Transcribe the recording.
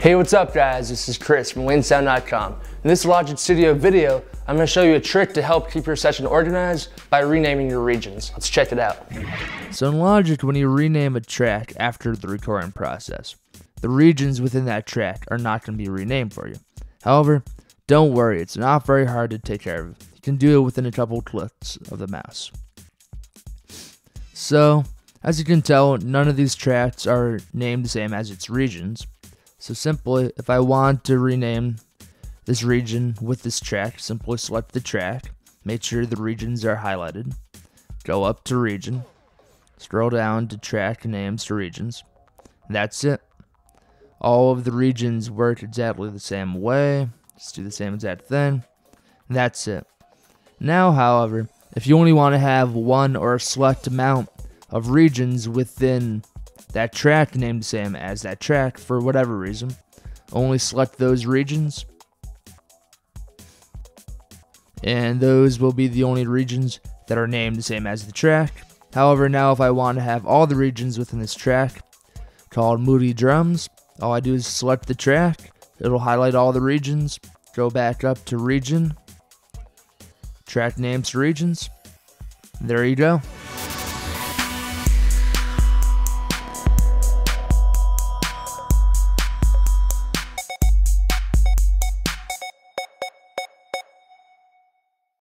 Hey, what's up guys? This is Chris from WinkSound.com. In this Logic Studio video, I'm gonna show you a trick to help keep your session organized by renaming your regions. Let's check it out. So in Logic, when you rename a track after the recording process, the regions within that track are not gonna be renamed for you. However, don't worry, it's not very hard to take care of. You can do it within a couple clicks of the mouse. So, as you can tell, none of these tracks are named the same as its regions. So simply, if I want to rename this region with this track, simply select the track, make sure the regions are highlighted, go up to region, scroll down to track names to regions. That's it. All of the regions work exactly the same way. Just do the same exact thing. That's it. Now, however, if you only want to have one or a select amount of regions within that track named the same as that track for whatever reason. Only select those regions. And those will be the only regions that are named the same as the track. However, now if I want to have all the regions within this track called Moody Drums, all I do is select the track. It'll highlight all the regions. Go back up to region. Track names to regions. There you go.